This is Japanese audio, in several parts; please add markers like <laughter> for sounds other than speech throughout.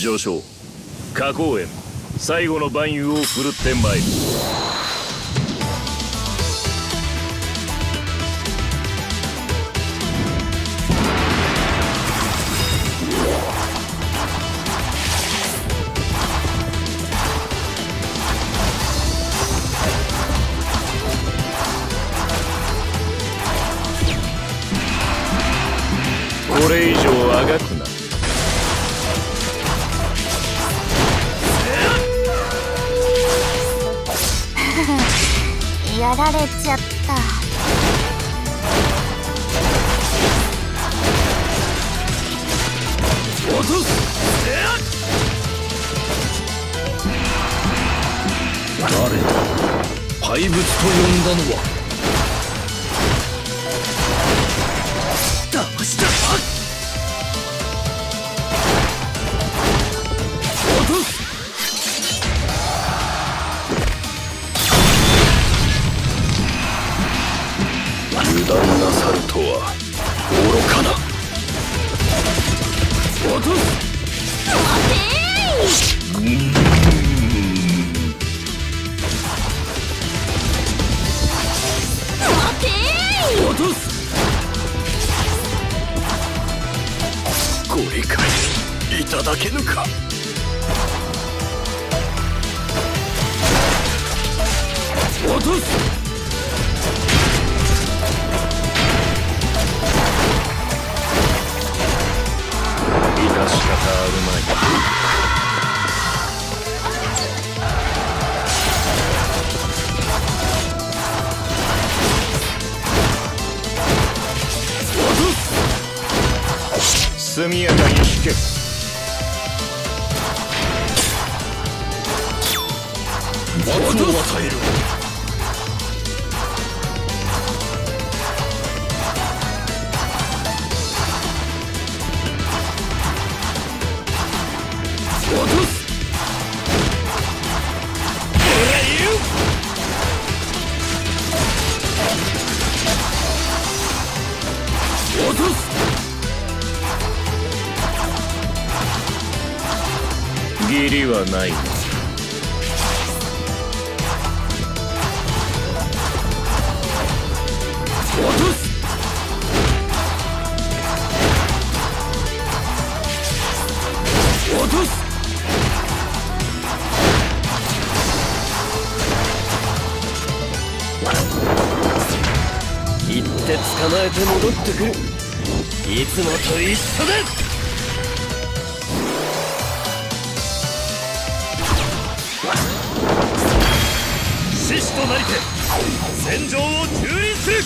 序章花公園。最後の万有を振るってまいる。これ以上あがく <laughs> やられちゃった。落とす誰だ？怪物と呼んだのは。騙した？とは愚かな。落とす落とすご理解いただけぬか。落とす速やかに引け。罰を与える。義理はない。落とす。落とす。行って捕まえて戻ってくる。いつもと一緒だ獅子となりて戦場を蹂躙する。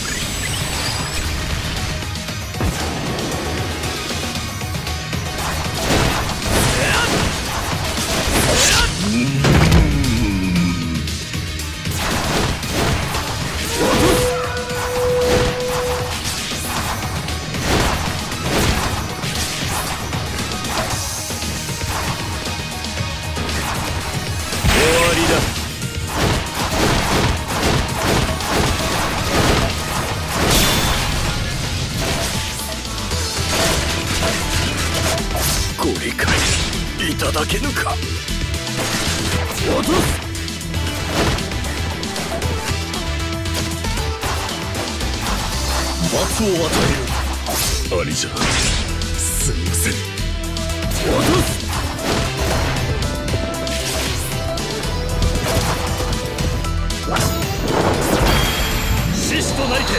終いただけぬか。落とす。罰を与える。ありじゃ。すみません。落とす。獅子となりて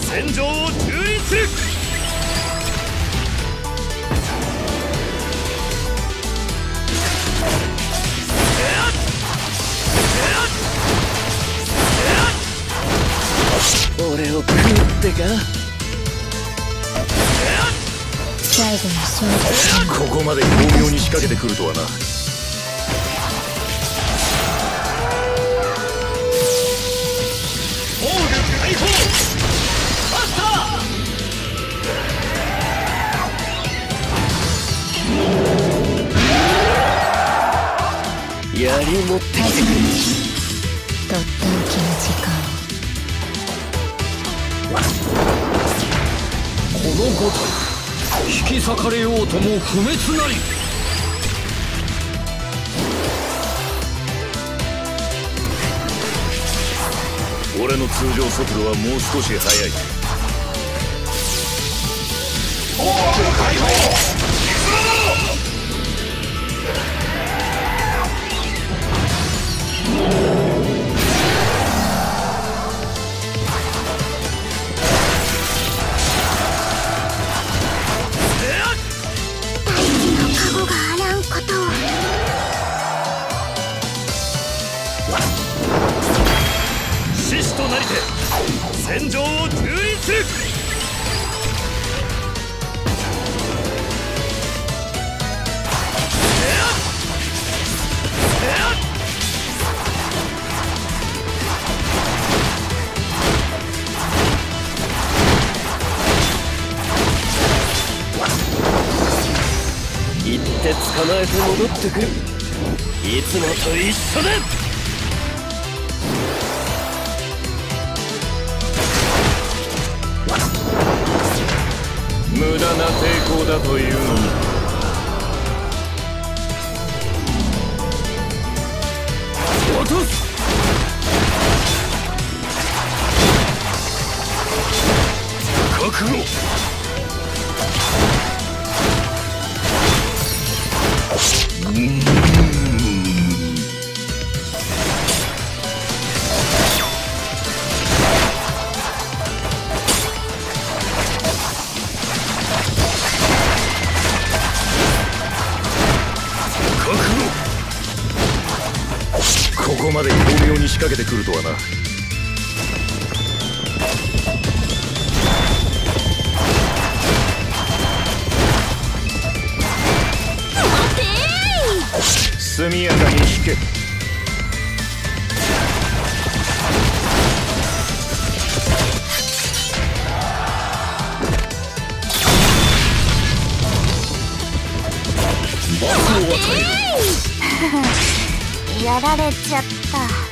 戦場を蹂躙するを食うってか？最後の勝負。ここまで巧妙に仕掛けてくるとはな。槍持ってきてくれ引き裂かれようとも不滅なり。俺の通常速度はもう少し速い。解放。譲らて戦場を蹂躙する行って捕まえて戻ってくる。いつもと一緒だ。抵抗だというのに。落とす。覚悟。仕掛けてくるとはな。速やかに引け。罰を与えるやられちゃった